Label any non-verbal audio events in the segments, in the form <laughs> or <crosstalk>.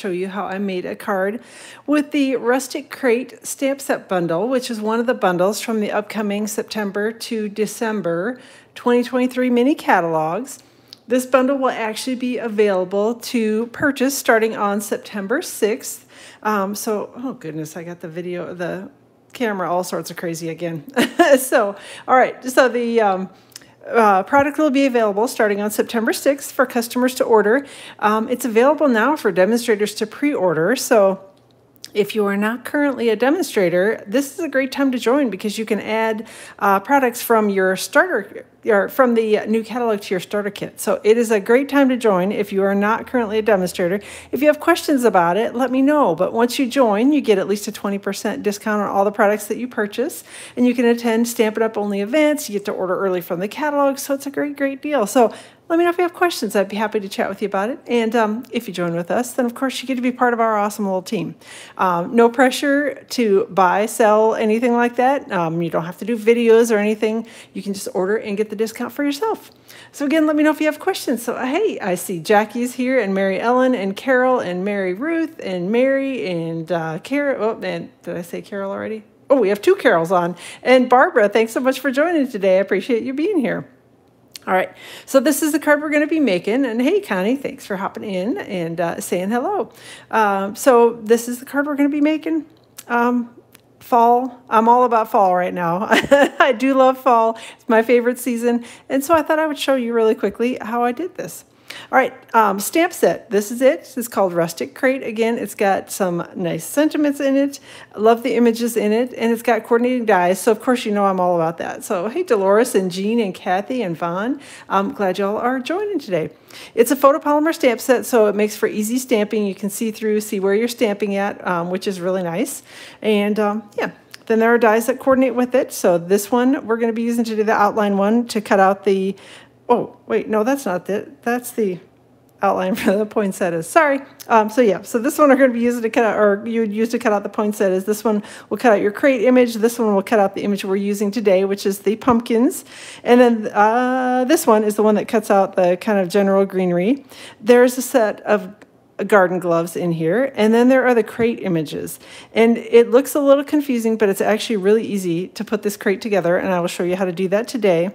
show you how I made a card with the Rustic Crate Stamp Set Bundle, which is one of the bundles from the upcoming September to December 2023 mini catalogs. This bundle will actually be available to purchase starting on September 6th. Um, so, oh goodness, I got the video, the camera all sorts of crazy again. <laughs> so, all right, so the... Um, uh, product will be available starting on September 6th for customers to order. Um, it's available now for demonstrators to pre-order. So if you are not currently a demonstrator, this is a great time to join because you can add uh, products from your starter or from the new catalog to your starter kit. So it is a great time to join if you are not currently a demonstrator. If you have questions about it, let me know. But once you join, you get at least a 20% discount on all the products that you purchase, and you can attend Stampin' Up! only events. You get to order early from the catalog, so it's a great, great deal. So let me know if you have questions. I'd be happy to chat with you about it. And um, if you join with us, then of course you get to be part of our awesome little team. Um, no pressure to buy, sell, anything like that. Um, you don't have to do videos or anything. You can just order and get the discount for yourself. So again, let me know if you have questions. So hey, I see Jackie's here and Mary Ellen and Carol and Mary Ruth and Mary and uh, Carol. Oh, and did I say Carol already? Oh, we have two Carols on. And Barbara, thanks so much for joining today. I appreciate you being here. All right, so this is the card we're going to be making. And hey, Connie, thanks for hopping in and uh, saying hello. Um, so this is the card we're going to be making. Um, fall, I'm all about fall right now. <laughs> I do love fall. It's my favorite season. And so I thought I would show you really quickly how I did this. All right, um, stamp set. This is it. It's called Rustic Crate. Again, it's got some nice sentiments in it. Love the images in it, and it's got coordinating dies. So, of course, you know I'm all about that. So, hey, Dolores and Jean and Kathy and Vaughn. I'm glad y'all are joining today. It's a photopolymer stamp set, so it makes for easy stamping. You can see through, see where you're stamping at, um, which is really nice. And um, yeah, then there are dies that coordinate with it. So this one we're going to be using to do the outline one to cut out the oh, wait, no, that's not it. That's the outline <laughs> for the poinsettias. Sorry. Um, so yeah, so this one we're going to be using to cut out, or you would use to cut out the poinsettias. This one will cut out your crate image. This one will cut out the image we're using today, which is the pumpkins. And then uh, this one is the one that cuts out the kind of general greenery. There's a set of garden gloves in here. And then there are the crate images. And it looks a little confusing, but it's actually really easy to put this crate together. And I will show you how to do that today.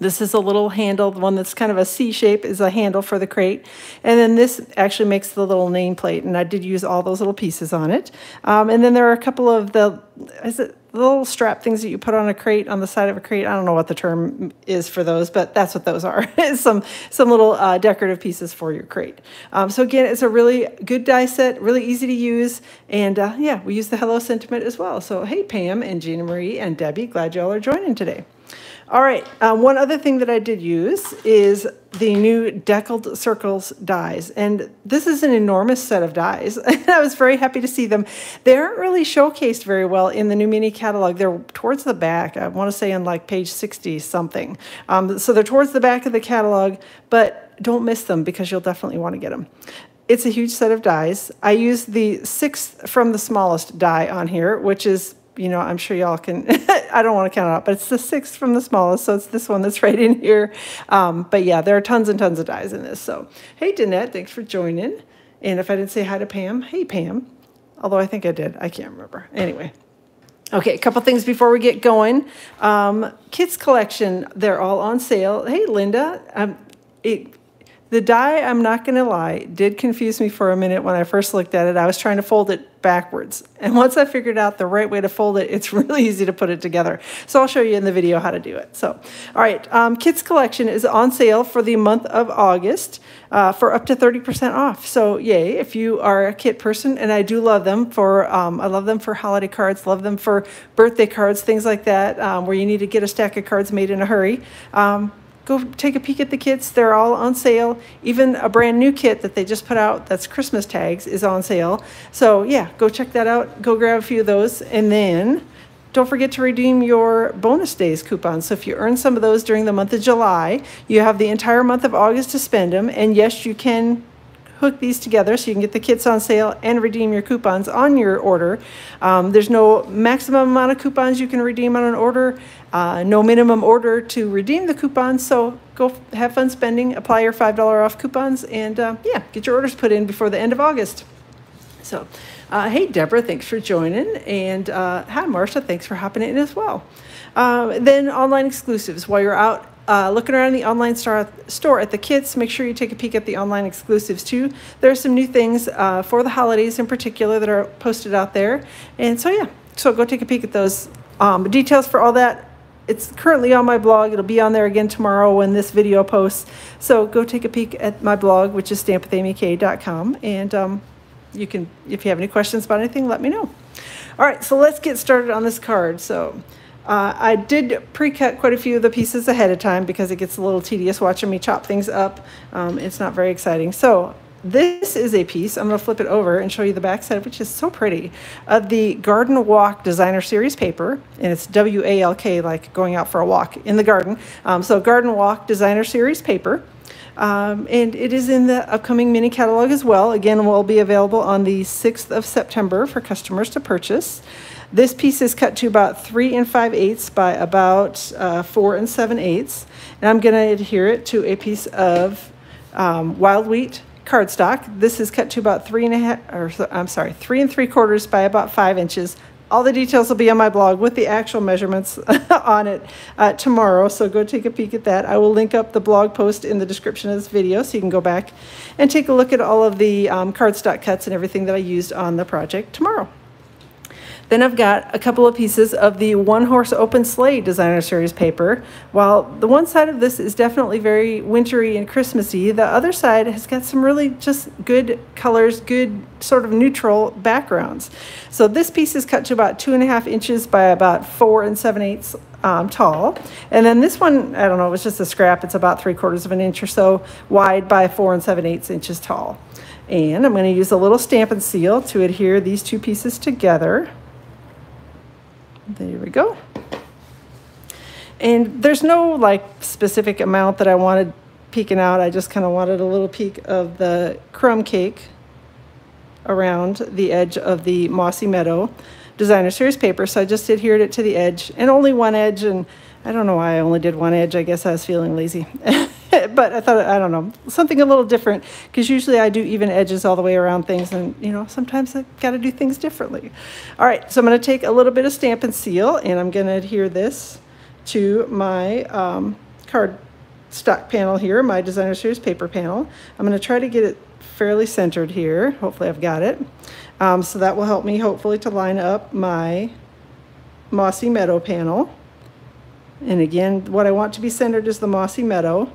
This is a little handle, the one that's kind of a C shape is a handle for the crate. And then this actually makes the little nameplate, and I did use all those little pieces on it. Um, and then there are a couple of the, is it little strap things that you put on a crate, on the side of a crate. I don't know what the term is for those, but that's what those are. <laughs> some, some little uh, decorative pieces for your crate. Um, so again, it's a really good die set, really easy to use. And uh, yeah, we use the Hello Sentiment as well. So hey, Pam and Gina Marie and Debbie, glad y'all are joining today. All right, um, one other thing that I did use is the new Deckled Circles dies. And this is an enormous set of dies. <laughs> I was very happy to see them. They aren't really showcased very well in the new mini catalog. They're towards the back, I want to say on like page 60 something. Um, so they're towards the back of the catalog, but don't miss them because you'll definitely want to get them. It's a huge set of dies. I used the sixth from the smallest die on here, which is you know, I'm sure y'all can, <laughs> I don't want to count it out, but it's the sixth from the smallest. So it's this one that's <laughs> right in here. Um, but yeah, there are tons and tons of dies in this. So, hey, Danette, thanks for joining. And if I didn't say hi to Pam, hey, Pam. Although I think I did. I can't remember. Anyway. Okay, a couple things before we get going. Um, kits collection, they're all on sale. Hey, Linda, um, it, the die, I'm not going to lie, did confuse me for a minute when I first looked at it. I was trying to fold it backwards. And once I figured out the right way to fold it, it's <laughs> really easy to put it together. So I'll show you in the video how to do it. So, all right, um, Kits Collection is on sale for the month of August uh, for up to 30% off. So yay, if you are a kit person, and I do love them for, um, I love them for holiday cards, love them for birthday cards, things like that, um, where you need to get a stack of cards made in a hurry. Go take a peek at the kits. They're all on sale. Even a brand new kit that they just put out that's Christmas tags is on sale. So yeah, go check that out. Go grab a few of those. And then don't forget to redeem your bonus days coupons. So if you earn some of those during the month of July, you have the entire month of August to spend them. And yes, you can hook these together so you can get the kits on sale and redeem your coupons on your order. Um, there's no maximum amount of coupons you can redeem on an order, uh, no minimum order to redeem the coupons. So go have fun spending, apply your $5 off coupons, and uh, yeah, get your orders put in before the end of August. So, uh, hey, Deborah, thanks for joining. And uh, hi, Marcia, thanks for hopping in as well. Um, then online exclusives. While you're out uh, looking around the online store, store at the kits, make sure you take a peek at the online exclusives too. There are some new things uh, for the holidays in particular that are posted out there. And so, yeah, so go take a peek at those. Um, details for all that it's currently on my blog. It'll be on there again tomorrow when this video posts. So go take a peek at my blog, which is stampwithamyk.com. And um, you can, if you have any questions about anything, let me know. All right, so let's get started on this card. So uh, I did pre-cut quite a few of the pieces ahead of time because it gets a little tedious watching me chop things up. Um, it's not very exciting. So this is a piece, I'm going to flip it over and show you the back side, which is so pretty, of the Garden Walk Designer Series paper. And it's W-A-L-K, like going out for a walk in the garden. Um, so Garden Walk Designer Series paper. Um, and it is in the upcoming mini catalog as well. Again, will be available on the 6th of September for customers to purchase. This piece is cut to about 3 and 5 eighths by about uh, 4 and 7 eighths. And I'm going to adhere it to a piece of um, wild wheat cardstock. This is cut to about three and a half, or I'm sorry, three and three quarters by about five inches. All the details will be on my blog with the actual measurements <laughs> on it uh, tomorrow, so go take a peek at that. I will link up the blog post in the description of this video so you can go back and take a look at all of the um, cardstock cuts and everything that I used on the project tomorrow. Then I've got a couple of pieces of the One Horse Open Sleigh Designer Series paper. While the one side of this is definitely very wintry and Christmassy, the other side has got some really just good colors, good sort of neutral backgrounds. So this piece is cut to about two and a half inches by about four and seven eighths um, tall. And then this one, I don't know, it was just a scrap. It's about three quarters of an inch or so wide by four and seven eighths inches tall. And I'm going to use a little Stampin' Seal to adhere these two pieces together. There we go. And there's no like specific amount that I wanted peeking out. I just kind of wanted a little peek of the crumb cake around the edge of the Mossy Meadow designer series paper. So I just adhered it to the edge and only one edge. And I don't know why I only did one edge. I guess I was feeling lazy. <laughs> <laughs> but I thought, I don't know, something a little different because usually I do even edges all the way around things and, you know, sometimes I got to do things differently. All right, so I'm going to take a little bit of Stampin' Seal and I'm going to adhere this to my um, card stock panel here, my Designer Series paper panel. I'm going to try to get it fairly centered here. Hopefully I've got it. Um, so that will help me hopefully to line up my Mossy Meadow panel. And again, what I want to be centered is the Mossy Meadow.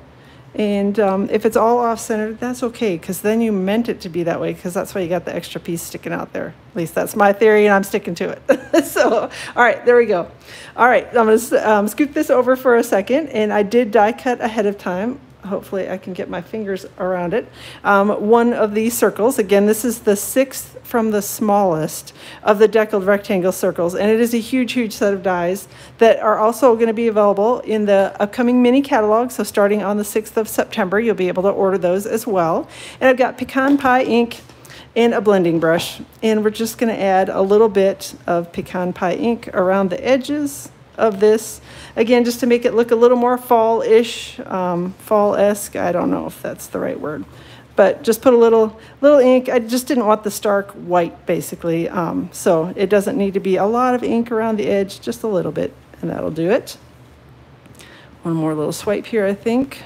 And um, if it's all off-centered, that's okay, because then you meant it to be that way, because that's why you got the extra piece sticking out there. At least that's my theory, and I'm sticking to it. <laughs> so, all right, there we go. All right, I'm going to um, scoop this over for a second, and I did die cut ahead of time hopefully I can get my fingers around it. Um, one of these circles, again, this is the sixth from the smallest of the deckled rectangle circles, and it is a huge, huge set of dies that are also going to be available in the upcoming mini catalog. So starting on the 6th of September, you'll be able to order those as well. And I've got pecan pie ink and a blending brush, and we're just going to add a little bit of pecan pie ink around the edges of this. Again, just to make it look a little more fall-ish, um, fall-esque. I don't know if that's the right word. But just put a little, little ink. I just didn't want the stark white, basically. Um, so it doesn't need to be a lot of ink around the edge, just a little bit, and that'll do it. One more little swipe here, I think.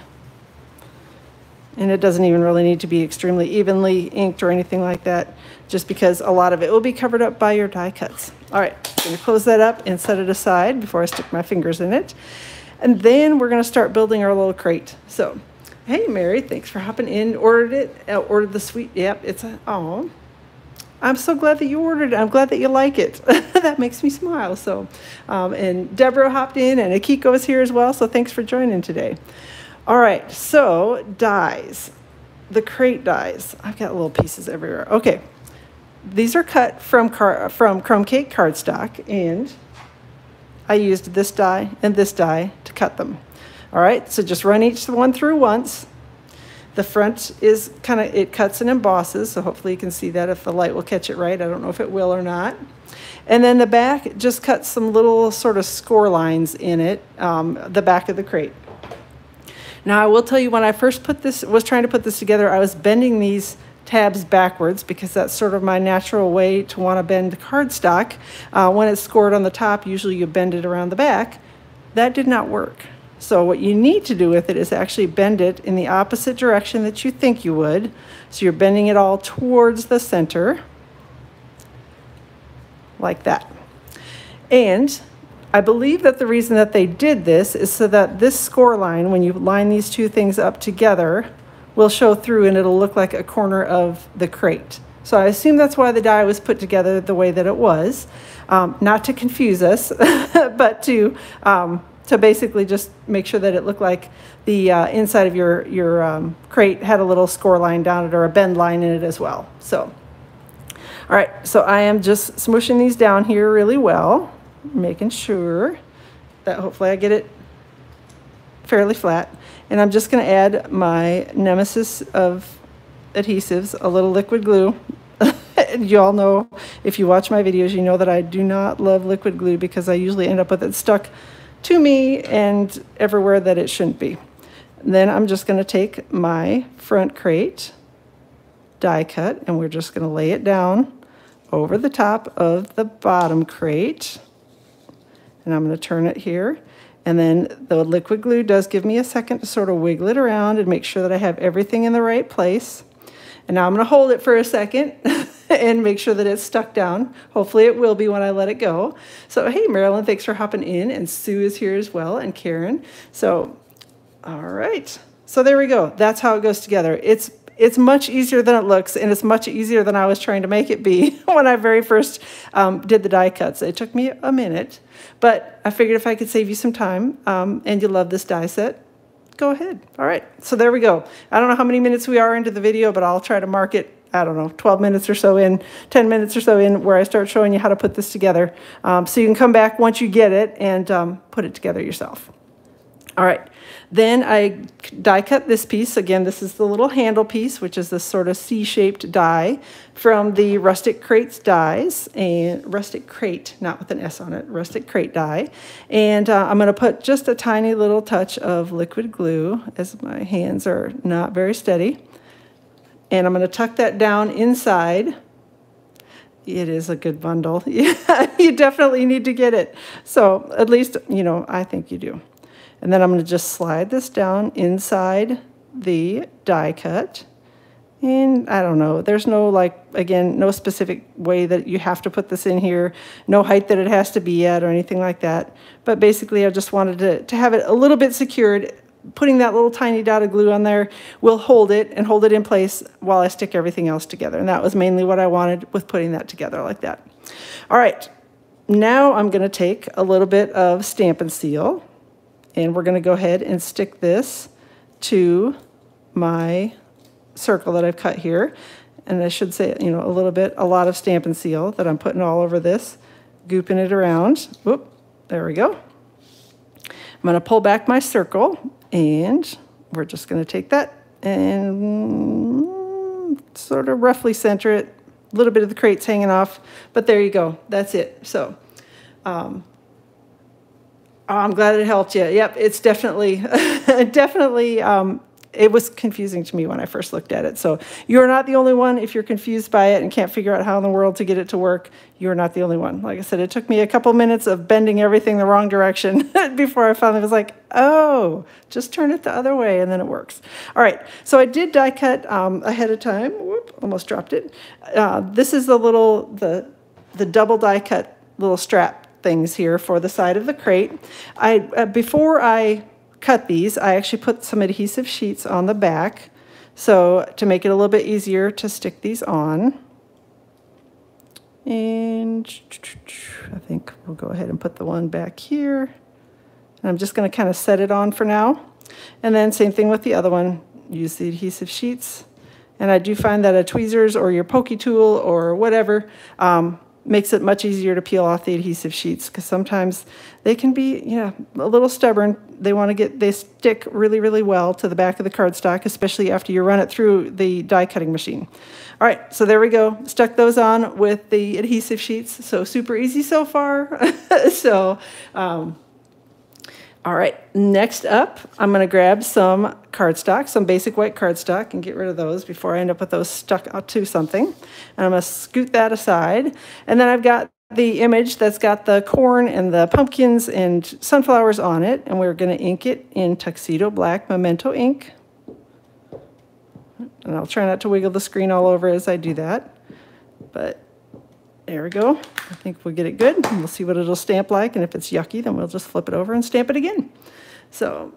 And it doesn't even really need to be extremely evenly inked or anything like that, just because a lot of it will be covered up by your die cuts. All right, I'm gonna close that up and set it aside before I stick my fingers in it. And then we're gonna start building our little crate. So, hey Mary, thanks for hopping in. Ordered it, uh, ordered the sweet, yep, it's a, oh. I'm so glad that you ordered it. I'm glad that you like it. <laughs> that makes me smile. So, um, and Deborah hopped in and Akiko is here as well. So thanks for joining today. All right, so dies, the crate dies. I've got little pieces everywhere. Okay, these are cut from, car, from crumb cake cardstock and I used this die and this die to cut them. All right, so just run each one through once. The front is kind of, it cuts and embosses, so hopefully you can see that if the light will catch it right. I don't know if it will or not. And then the back just cuts some little sort of score lines in it, um, the back of the crate. Now I will tell you when I first put this, was trying to put this together, I was bending these tabs backwards because that's sort of my natural way to want to bend the cardstock. Uh, when it's scored on the top, usually you bend it around the back. That did not work. So what you need to do with it is actually bend it in the opposite direction that you think you would. So you're bending it all towards the center, like that. And I believe that the reason that they did this is so that this score line, when you line these two things up together, will show through and it'll look like a corner of the crate. So I assume that's why the die was put together the way that it was. Um, not to confuse us, <laughs> but to um, to basically just make sure that it looked like the uh, inside of your, your um, crate had a little score line down it or a bend line in it as well. So, all right, so I am just smooshing these down here really well, making sure that hopefully I get it fairly flat. And I'm just gonna add my nemesis of adhesives, a little liquid glue. <laughs> you all know, if you watch my videos, you know that I do not love liquid glue because I usually end up with it stuck to me and everywhere that it shouldn't be. Then I'm just going to take my front crate die cut and we're just going to lay it down over the top of the bottom crate. And I'm going to turn it here. And then the liquid glue does give me a second to sort of wiggle it around and make sure that I have everything in the right place. And now I'm going to hold it for a second <laughs> and make sure that it's stuck down. Hopefully it will be when I let it go. So, hey, Marilyn, thanks for hopping in. And Sue is here as well, and Karen. So, all right. So there we go. That's how it goes together. It's it's much easier than it looks, and it's much easier than I was trying to make it be <laughs> when I very first um, did the die cuts. It took me a minute, but I figured if I could save you some time um, and you love this die set, go ahead. All right, so there we go. I don't know how many minutes we are into the video, but I'll try to mark it I don't know, 12 minutes or so in, 10 minutes or so in, where I start showing you how to put this together. Um, so you can come back once you get it and um, put it together yourself. All right, then I die cut this piece. Again, this is the little handle piece, which is this sort of C-shaped die from the Rustic Crates dies, and Rustic Crate, not with an S on it, Rustic Crate die. And uh, I'm gonna put just a tiny little touch of liquid glue as my hands are not very steady. And I'm going to tuck that down inside. It is a good bundle. <laughs> You definitely need to get it. So at least, you know, I think you do. And then I'm going to just slide this down inside the die cut. And I don't know, there's no like, again, no specific way that you have to put this in here, no height that it has to be at or anything like that. But basically I just wanted to, to have it a little bit secured putting that little tiny dot of glue on there will hold it and hold it in place while I stick everything else together. And that was mainly what I wanted with putting that together like that. All right, now I'm gonna take a little bit of Stampin' Seal and we're gonna go ahead and stick this to my circle that I've cut here. And I should say, you know, a little bit, a lot of Stampin' Seal that I'm putting all over this, gooping it around. Whoop, there we go. I'm gonna pull back my circle and we're just going to take that and sort of roughly center it. A little bit of the crate's hanging off, but there you go. That's it. So um, oh, I'm glad it helped you. Yep, it's definitely, <laughs> definitely um, it was confusing to me when I first looked at it. So you're not the only one. If you're confused by it and can't figure out how in the world to get it to work, you're not the only one. Like I said, it took me a couple minutes of bending everything the wrong direction <laughs> before I finally was like, oh, just turn it the other way and then it works. All right, so I did die cut um, ahead of time. Whoop, almost dropped it. Uh, this is the little, the, the double die cut little strap things here for the side of the crate. I uh, Before I cut these, I actually put some adhesive sheets on the back so to make it a little bit easier to stick these on. And I think we'll go ahead and put the one back here. And I'm just going to kind of set it on for now. And then same thing with the other one. Use the adhesive sheets. And I do find that a tweezers or your pokey tool or whatever um, makes it much easier to peel off the adhesive sheets because sometimes they can be, know, a little stubborn. They want to get, they stick really, really well to the back of the cardstock, especially after you run it through the die cutting machine. All right, so there we go. Stuck those on with the adhesive sheets. So super easy so far. <laughs> so, um, All right, next up, I'm gonna grab some cardstock, some basic white cardstock and get rid of those before I end up with those stuck to something. And I'm gonna scoot that aside. And then I've got the image that's got the corn and the pumpkins and sunflowers on it. And we're gonna ink it in Tuxedo Black Memento ink. And I'll try not to wiggle the screen all over as I do that. But there we go. I think we'll get it good. And we'll see what it'll stamp like. And if it's yucky, then we'll just flip it over and stamp it again. So,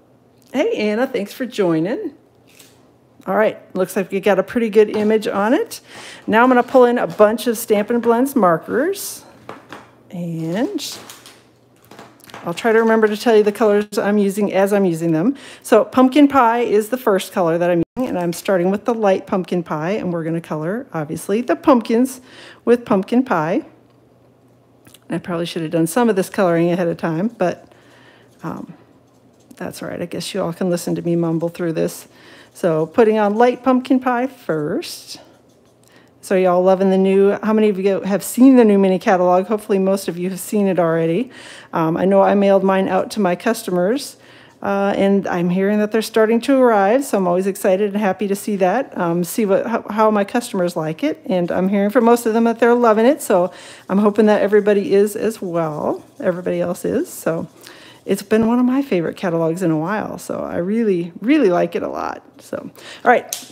hey, Anna, thanks for joining. All right, looks like we got a pretty good image on it. Now I'm going to pull in a bunch of Stampin' Blends markers. And I'll try to remember to tell you the colors I'm using as I'm using them. So pumpkin pie is the first color that I'm using, and I'm starting with the light pumpkin pie, and we're going to color, obviously, the pumpkins with pumpkin pie. I probably should have done some of this coloring ahead of time, but um, that's all right. I guess you all can listen to me mumble through this. So putting on light pumpkin pie first. So y'all loving the new, how many of you have seen the new mini catalog? Hopefully most of you have seen it already. Um, I know I mailed mine out to my customers uh, and I'm hearing that they're starting to arrive, so I'm always excited and happy to see that, um, see what how, how, my customers like it. And I'm hearing from most of them that they're loving it, so I'm hoping that everybody is as well. Everybody else is, so it's been one of my favorite catalogs in a while, so I really, really like it a lot. So, all right,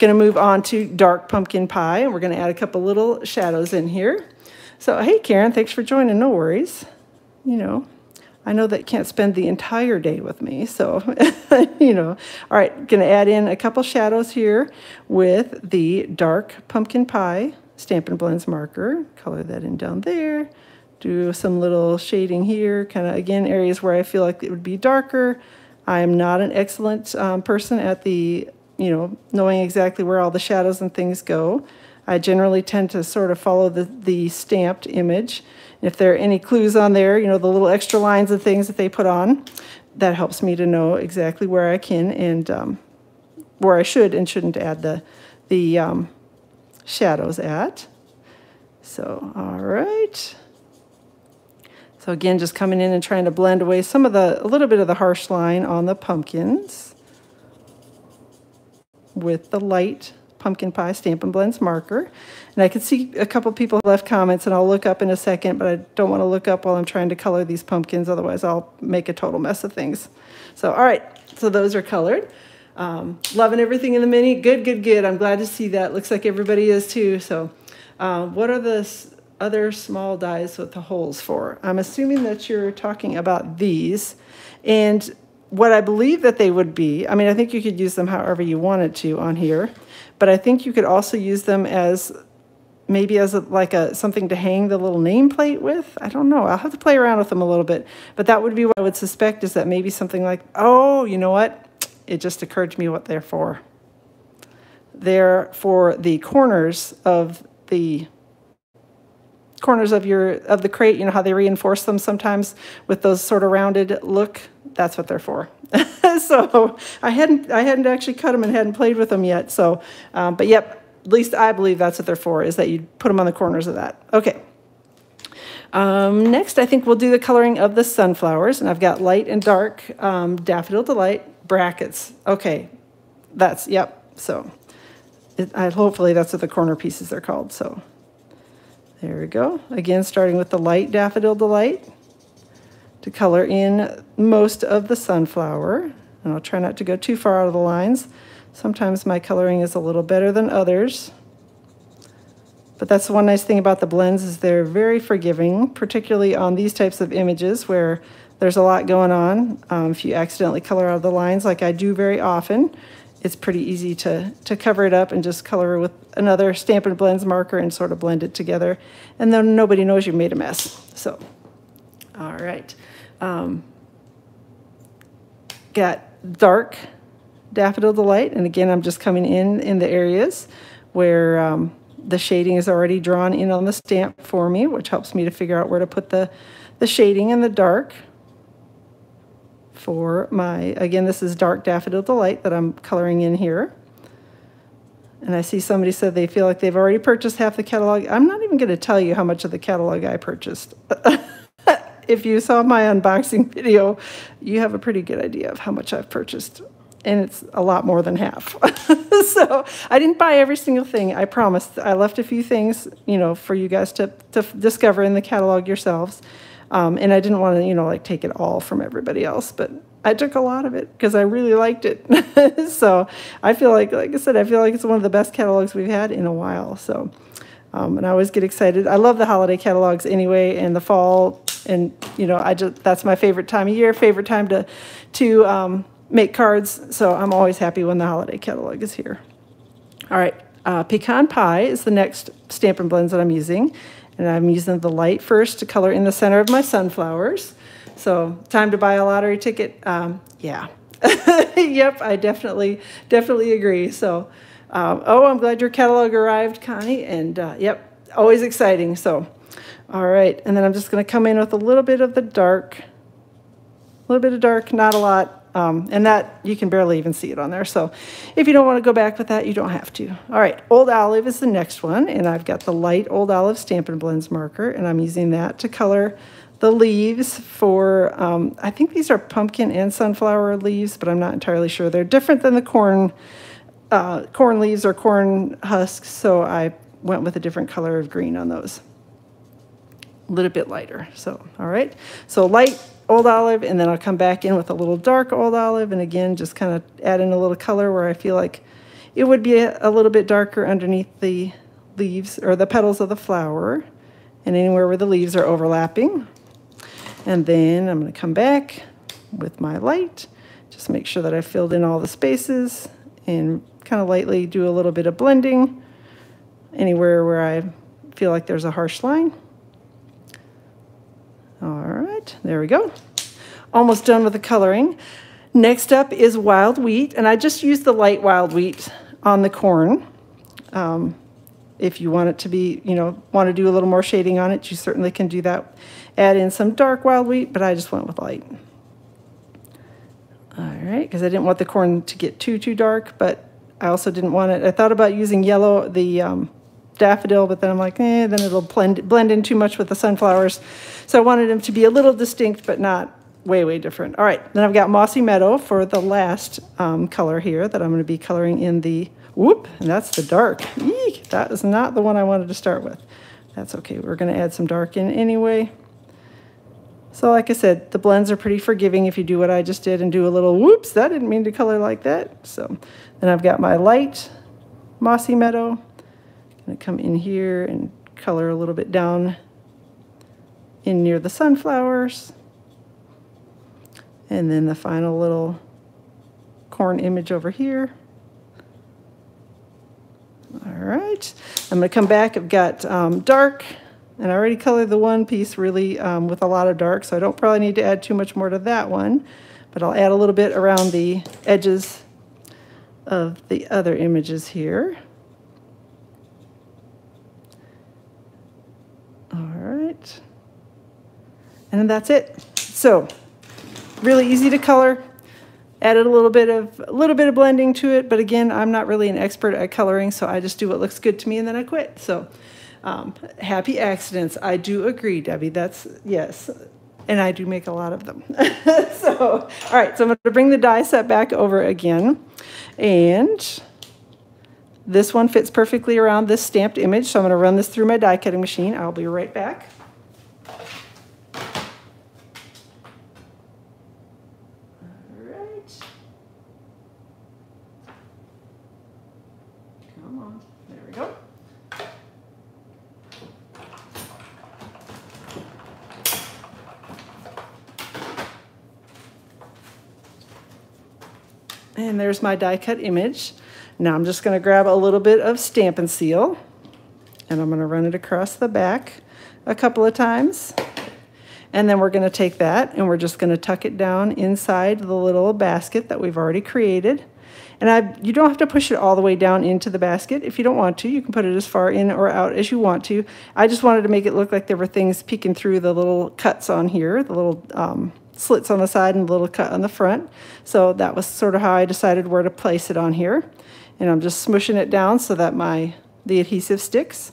Gonna move on to dark pumpkin pie, and we're gonna add a couple little shadows in here. So, hey, Karen, thanks for joining, no worries. You know, I know that can't spend the entire day with me, so, <laughs> you know. All right, gonna add in a couple shadows here with the dark pumpkin pie Stampin' Blends marker. Color that in down there. Do some little shading here, kind of, again, areas where I feel like it would be darker. I am not an excellent um, person at the you know, knowing exactly where all the shadows and things go. I generally tend to sort of follow the, the stamped image. If there are any clues on there, you know, the little extra lines and things that they put on, that helps me to know exactly where I can and um, where I should and shouldn't add the, the um, shadows at. So, all right. So again, just coming in and trying to blend away some of the, a little bit of the harsh line on the pumpkins with the light pumpkin pie Stampin' Blends marker. And I can see a couple people left comments, and I'll look up in a second, but I don't want to look up while I'm trying to color these pumpkins, otherwise I'll make a total mess of things. So, all right, so those are colored. Um, loving everything in the mini. Good, good, good. I'm glad to see that. Looks like everybody is too. So, uh, what are the other small dies with the holes for? I'm assuming that you're talking about these. And what I believe that they would be, I mean, I think you could use them however you wanted to on here, but I think you could also use them as maybe as a, like a something to hang the little nameplate with. I don't know. I'll have to play around with them a little bit, but that would be what I would suspect is that maybe something like, oh, you know what? It just occurred to me what they're for. They're for the corners of the corners of your of the crate, you know how they reinforce them sometimes with those sort of rounded look. That's what they're for. <laughs> so I hadn't I hadn't actually cut them and hadn't played with them yet. So, um, but yep, at least I believe that's what they're for. Is that you put them on the corners of that. Okay. Um, next, I think we'll do the coloring of the sunflowers, and I've got light and dark um, daffodil delight brackets. Okay, that's yep. So, it, I, hopefully that's what the corner pieces are called. So. There we go. Again, starting with the light Daffodil Delight to color in most of the sunflower. And I'll try not to go too far out of the lines. Sometimes my coloring is a little better than others. But that's the one nice thing about the blends is they're very forgiving, particularly on these types of images where there's a lot going on. Um, if you accidentally color out of the lines like I do very often, it's pretty easy to, to cover it up and just color with another Stampin' Blends marker and sort of blend it together. And then nobody knows you made a mess. So, all right. Um, got dark Daffodil Delight. And again, I'm just coming in in the areas where um, the shading is already drawn in on the stamp for me, which helps me to figure out where to put the, the shading in the dark for my, again, this is Dark Daffodil Delight that I'm coloring in here. And I see somebody said they feel like they've already purchased half the catalog. I'm not even going to tell you how much of the catalog I purchased. <laughs> if you saw my unboxing <laughs> video, you have a pretty good idea of how much I've purchased. And it's a lot more than half. <laughs> so I didn't buy every single thing. I promised. I left a few things, you know, for you guys to, to discover in the catalog yourselves. Um, and I didn't want to, you know, like take it all from everybody else, but I took a lot of it because I really liked it. <laughs> so I feel like, like I said, I feel like it's one of the best catalogs we've had in a while. So, um, and I always get excited. I love the holiday catalogs anyway, and the fall, and you know, I just that's my favorite time of year, favorite time to to um, make cards. So I'm always happy when the holiday catalog is here. All right, uh, pecan pie is the next Stampin' Blends that I'm using. And I'm using the light first to color in the center of my sunflowers. So time to buy a lottery ticket? Um, yeah. <laughs> yep, I definitely, definitely agree. So, um, oh, I'm glad your catalog arrived, Connie. And uh, yep, always exciting. So, all right. And then I'm just going to come in with a little bit of the dark, a little bit of dark, not a lot. Um, and that, you can barely even see it on there. So if you don't want to go back with that, you don't have to. All right, Old Olive is the next one. And I've got the light Old Olive Stampin' Blends marker. And I'm using that to color the leaves for, um, I think these are pumpkin and sunflower leaves, but I'm not entirely sure. They're different than the corn, uh, corn leaves or corn husks. So I went with a different color of green on those. A little bit lighter. So, all right. So light old olive, and then I'll come back in with a little dark old olive, and again, just kind of add in a little color where I feel like it would be a, a little bit darker underneath the leaves or the petals of the flower, and anywhere where the leaves are overlapping. And then I'm going to come back with my light, just make sure that I filled in all the spaces, and kind of lightly do a little bit of blending anywhere where I feel like there's a harsh line. All right, there we go. Almost done with the coloring. Next up is wild wheat, and I just used the light wild wheat on the corn. Um, if you want it to be, you know, want to do a little more shading on it, you certainly can do that. Add in some dark wild wheat, but I just went with light. All right, because I didn't want the corn to get too, too dark, but I also didn't want it, I thought about using yellow, the um, daffodil, but then I'm like, eh, then it'll blend, blend in too much with the sunflowers. So I wanted them to be a little distinct, but not way, way different. All right, then I've got Mossy Meadow for the last um, color here that I'm going to be coloring in the, whoop, and that's the dark. Eek, that is not the one I wanted to start with. That's okay, we're going to add some dark in anyway. So like I said, the blends are pretty forgiving if you do what I just did and do a little, whoops, that didn't mean to color like that. So then I've got my light Mossy Meadow to come in here and color a little bit down in near the sunflowers. And then the final little corn image over here. All right, I'm going to come back. I've got um, dark, and I already colored the one piece really um, with a lot of dark, so I don't probably need to add too much more to that one. But I'll add a little bit around the edges of the other images here. And then that's it. So really easy to color. Added a little bit of a little bit of blending to it, but again, I'm not really an expert at coloring, so I just do what looks good to me and then I quit. So um, happy accidents. I do agree, Debbie. That's yes. And I do make a lot of them. <laughs> so, all right, so I'm going to bring the die set back over again. And this one fits perfectly around this stamped image. So I'm going to run this through my die cutting machine. I'll be right back. And there's my die cut image. Now I'm just going to grab a little bit of Stampin' Seal and I'm going to run it across the back a couple of times. And then we're going to take that and we're just going to tuck it down inside the little basket that we've already created. And I, you don't have to push it all the way down into the basket. If you don't want to, you can put it as far in or out as you want to. I just wanted to make it look like there were things peeking through the little cuts on here, the little um, slits on the side and a little cut on the front. So that was sort of how I decided where to place it on here. And I'm just smushing it down so that my the adhesive sticks.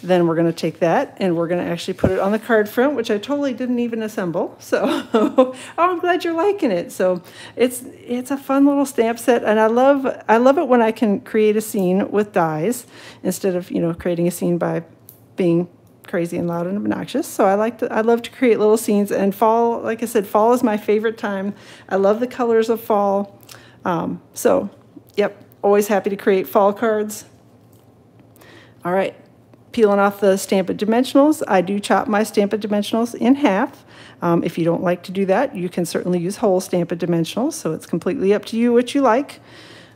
Then we're going to take that and we're going to actually put it on the card front, which I totally didn't even assemble. <laughs> So, oh, I'm glad you're liking it. So, it's it's a fun little stamp set, and I love I love it when I can create a scene with dies instead of you know creating a scene by being crazy and loud and obnoxious. So I like to I love to create little scenes. And fall, like I said, fall is my favorite time. I love the colors of fall. Um, so, yep, always happy to create fall cards. All right, peeling off the Stampin' Dimensionals, I do chop my Stampin' Dimensionals in half. Um, if you don't like to do that, you can certainly use whole Stampin' Dimensionals, so it's completely up to you what you like.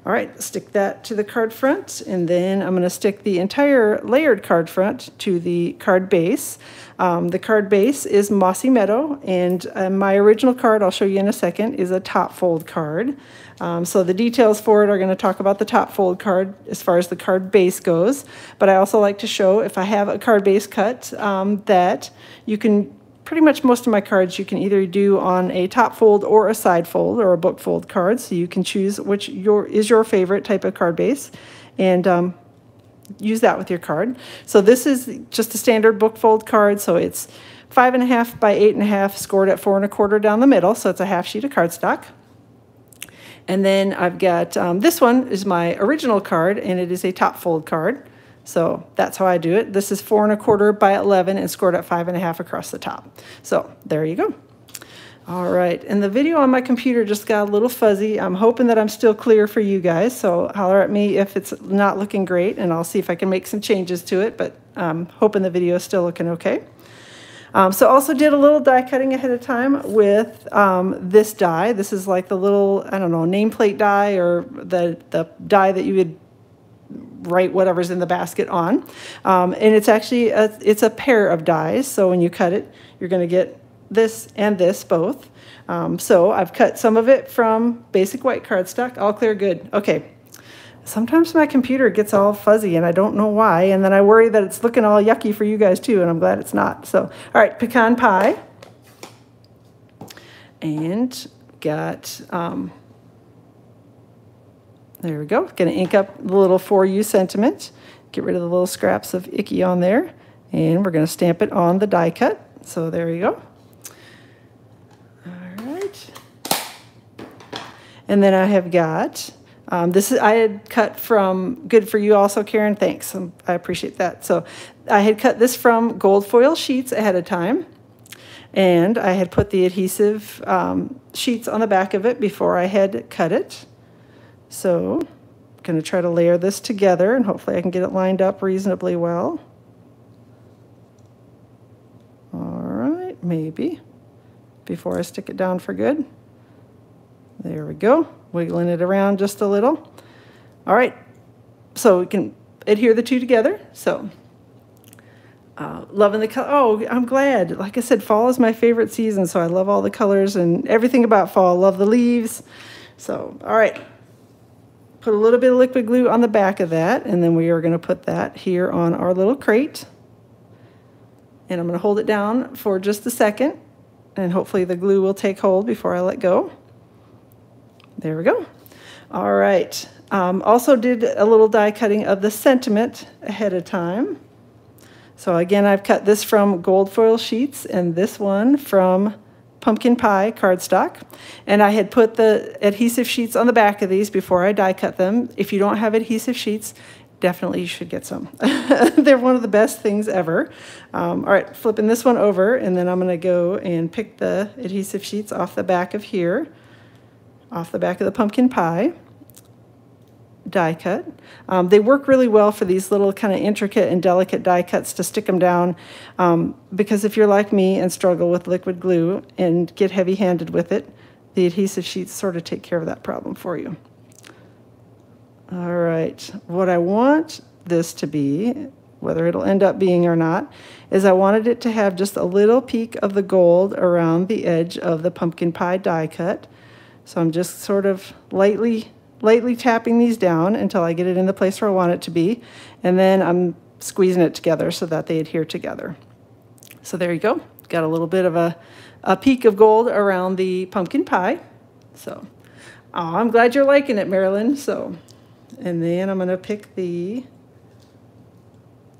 All right, stick that to the card front, and then I'm going to stick the entire layered card front to the card base. Um, the card base is Mossy Meadow, and uh, my original card, I'll show you in a second, is a top fold card. Um, so the details for it are going to talk about the top fold card as far as the card base goes. But I also like to show if I have a card base cut um, that you can pretty much most of my cards you can either do on a top fold or a side fold or a book fold card. So you can choose which your is your favorite type of card base and um, use that with your card. So this is just a standard book fold card. So it's five and a half by eight and a half scored at four and a quarter down the middle. So it's a half sheet of cardstock. And then I've got, um, this one is my original card, and it is a top fold card. So that's how I do it. This is four and a quarter by 11 and scored at five and a half across the top. So there you go. All right, and the video on my computer just got a little fuzzy. I'm hoping that I'm still clear for you guys, so holler at me if it's not looking great, and I'll see if I can make some changes to it, but I'm hoping the video is still looking okay. Um, so also did a little die cutting ahead of time with um, this die. This is like the little, I don't know, nameplate die or the, the die that you would write whatever's in the basket on. Um, and it's actually, a, it's a pair of dies. So when you cut it, you're going to get this and this both. Um, so I've cut some of it from basic white cardstock, all clear good. Okay, sometimes my computer gets all fuzzy and I don't know why. And then I worry that it's looking all yucky for you guys too, and I'm glad it's not. So, all right, pecan pie. And got, um, there we go. Gonna ink up the little for you sentiment. Get rid of the little scraps of icky on there. And we're gonna stamp it on the die cut. So there you go. All right. And then I have got um, this is I had cut from Good for You also, Karen. Thanks. Um, I appreciate that. So I had cut this from gold foil sheets ahead of time. And I had put the adhesive um, sheets on the back of it before I had cut it. So I'm going to try to layer this together and hopefully I can get it lined up reasonably well. All right, maybe before I stick it down for good. There we go wiggling it around just a little. All right, so we can adhere the two together. So uh, loving the color. Oh, I'm glad. Like I said, fall is my favorite season, so I love all the colors and everything about fall. Love the leaves. So, all right. Put a little bit of liquid glue on the back of that, and then we are going to put that here on our little crate. And I'm going to hold it down for just a second, and hopefully the glue will take hold before I let go. There we go. All right. Um, also did a little die cutting of the sentiment ahead of time. So again, I've cut this from gold foil sheets and this one from pumpkin pie cardstock. And I had put the adhesive sheets on the back of these before I die cut them. If you don't have adhesive sheets, definitely you should get some. <laughs> They're one of the best things ever. Um, all right, flipping this one over, and then I'm gonna go and pick the adhesive sheets off the back of here off the back of the pumpkin pie die cut. Um, they work really well for these little kind of intricate and delicate die cuts to stick them down um, because if you're like me and struggle with liquid glue and get heavy handed with it, the adhesive sheets sort of take care of that problem for you. All right, what I want this to be, whether it'll end up being or not, is I wanted it to have just a little peak of the gold around the edge of the pumpkin pie die cut. So I'm just sort of lightly, lightly tapping these down until I get it in the place where I want it to be. And then I'm squeezing it together so that they adhere together. So there you go. Got a little bit of a, a peak of gold around the pumpkin pie. So oh, I'm glad you're liking it, Marilyn. So, and then I'm going to pick the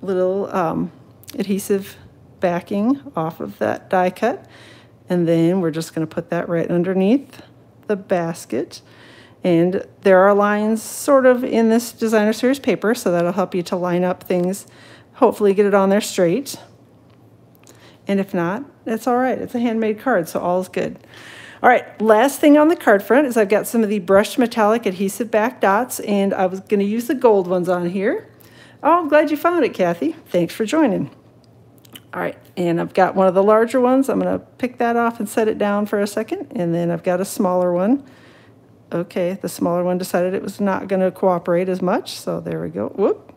little um, adhesive backing off of that die cut. And then we're just going to put that right underneath the basket. And there are lines sort of in this designer series paper, so that'll help you to line up things, hopefully get it on there straight. And if not, that's all right. It's a handmade card, so all is good. All right, last thing on the card front is I've got some of the brushed metallic adhesive back dots, and I was going to use the gold ones on here. Oh, I'm glad you found it, Kathy. Thanks for joining. All right, and I've got one of the larger ones. I'm going to pick that off and set it down for a second, and then I've got a smaller one. Okay, the smaller one decided it was not going to cooperate as much, so there we go. Whoop.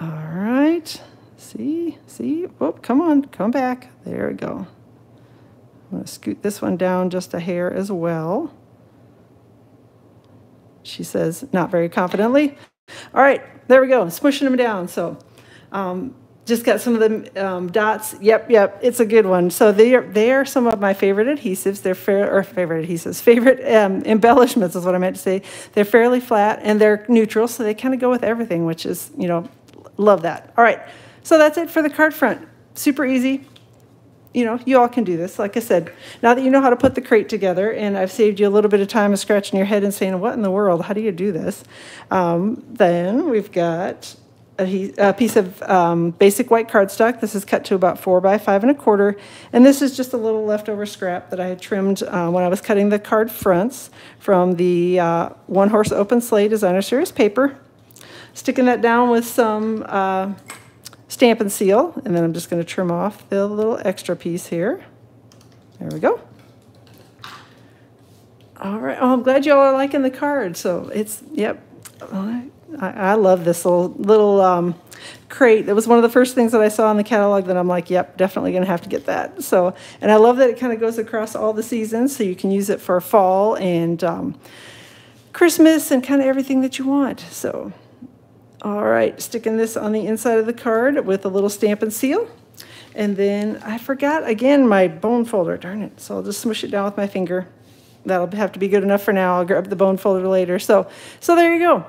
All right, see, see, whoop, come on, come back. There we go. I'm going to scoot this one down just a hair as well. She says, not very confidently. All right, there we go, smushing them down. So um, just got some of the um, dots. Yep, yep, it's a good one. So they are, they are some of my favorite adhesives. They're fair, or favorite adhesives, <laughs> favorite um, embellishments is what I meant to say. They're fairly flat and they're neutral, so they kind of go with everything, which is, you know, love that. All right, so that's it for the card front. Super easy, you know, you all can do this. Like I said, now that you know how to put the crate together, and I've saved you a little bit of time of scratching your head and saying, what in the world, how do you do this? Um, then we've got a, piece of um, basic white cardstock. This is cut to about four by five and a quarter. And this is just a little leftover scrap that I had trimmed uh, when I was cutting the card fronts from the uh, One Horse Open Sleigh Designer Series paper. Sticking that down with some uh, Stampin' Seal, and then I'm just going to trim off the little extra piece here. There we go. All right. Oh, I'm glad y'all are liking the card. So it's, yep. I, I love this little, little um, crate. That was one of the first things that I saw in the catalog that I'm like, yep, definitely going to have to get that. So, and I love that it kind of goes across all the seasons, so you can use it for fall and um, Christmas and kind of everything that you want. So all right, sticking this on the inside of the card with a little Stampin' Seal. And then I forgot, again, my bone folder, darn it. So I'll just smush it down with my finger. That'll have to be good enough for now. I'll grab the bone folder later. So, so there you go.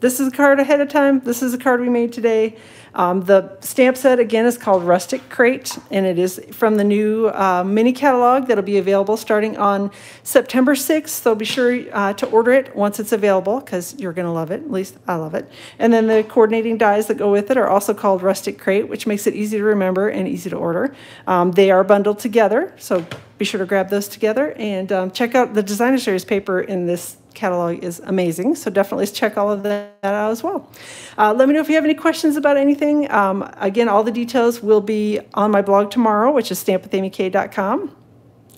This is a card ahead of time. This is a card we made today. Um, the stamp set, again, is called Rustic Crate, and it is from the new uh, mini catalog that'll be available starting on September 6th. So be sure uh, to order it once it's available because you're going to love it. At least I love it. And then the coordinating dies that go with it are also called Rustic Crate, which makes it easy to remember and easy to order. Um, they are bundled together, so be sure to grab those together and um, check out the Designer Series paper in this catalog is amazing. So definitely check all of that out as well. Uh, let me know if you have any questions about anything. Um, again, all the details will be on my blog tomorrow, which is stampwithamyk.com.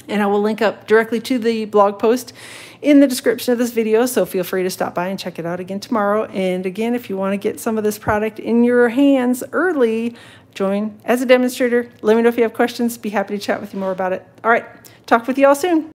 And I will link up directly to the blog post in the description of this video, so feel free to stop by and check it out again tomorrow. And again, if you want to get some of this product in your hands early, join as a demonstrator. Let me know if you have questions. Be happy to chat with you more about it. All right, talk with you all soon.